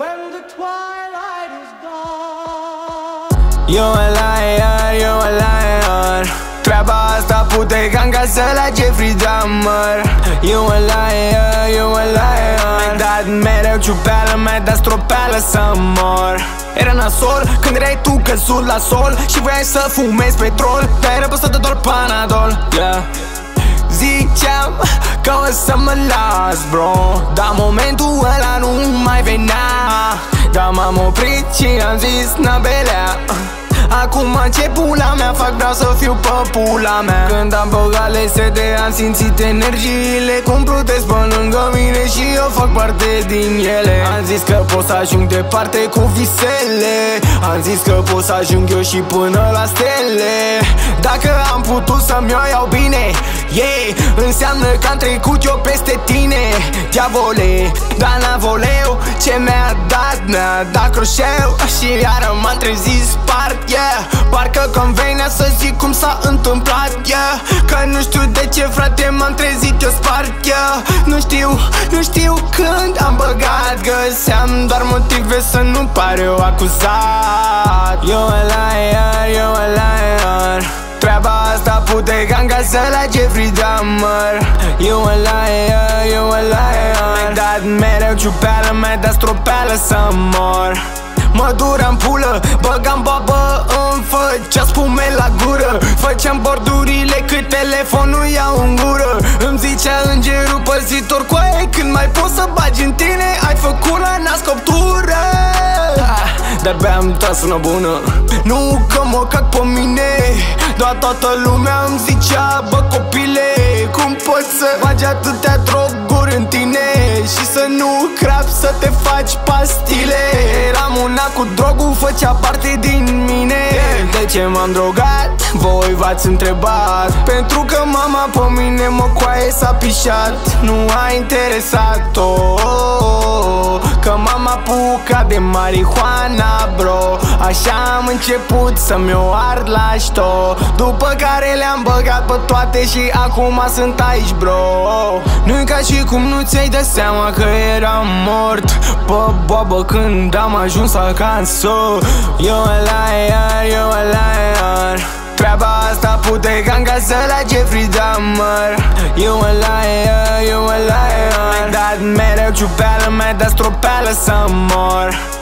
When the twilight is gone. You a liar, you a liar. Treaba asta pute ca în casă la Jeffrey Dahmer. You a liar, you a liar. Mi-ai dat mereu ciupeală, mi-ai dat stropeală să mor. Era nasol când erai tu căzut la sol Și voiai să fumezi petrol. Te-ai răpăsat de doar Panadol. Yeah. Ziceam că o să mă las, bro Dar momentul și am zis, nabelea. Acum ce pula mea fac, vreau să fiu pe pula mea. Când am băgat LSD am simțit energiile Cum plutesc pe lângă mine și eu fac parte din ele. Am zis că pot să ajung departe cu visele. Am zis că pot să ajung eu și până la stele. Dacă am putut să-mi o iau bine Yeah, înseamnă că am trecut eu peste tine Diavole, dar la voleu. Ce mi-a dat, mi-a dat croșeu. Și iară m-am trezit spart, yeah. Parcă convenea să zic cum s-a întâmplat, yeah. Că nu știu de ce, frate, m-am trezit eu spart, yeah. Nu știu, nu știu când am băgat Găseam doar motive să nu par eu acuzat. Eu a liar, eu a liar Treaba asta pute ca în casă la Jeffrey Dahmer You a liar, you a liar Mi-ai dat mereu ciupeală, mi-ai dat stropeală să mor. Mă duram pulă, băgam babă în Făcea spume la gură. Făceam bordurile cât telefonul iau în gură. Îmi zicea îngerul păzitor cu aia Când mai poți să bagi în tine? Ai făcut la nas coptură. De-abia am tras una bună. Nu că mă cac pe mine Doar toată lumea îmi zicea Bă copile, cum poți să bagi atâtea droguri în tine Și să nu crap să te faci pastile Eram una cu drogul, făcea parte din mine De ce m-am drogat? Voi v-ați întrebat Pentru că mama pe mine mă coaie s-a pișat Nu a interesat-o. Că m-am apucat de marihuana, bro Așa am început să-mi o ard la șto. După care le-am băgat pe toate și acum sunt aici, bro. Nu-i ca și cum nu ți-ai dat seama că eram mort. Pe boabă când am ajuns acasă Eu a liar, eu a liar Treaba asta pute ca în casă la Jeffrey Dahmer. You a liar, you a liar. Mi-ai dat mereu ciupeală, mi-ai dat stropeală să mor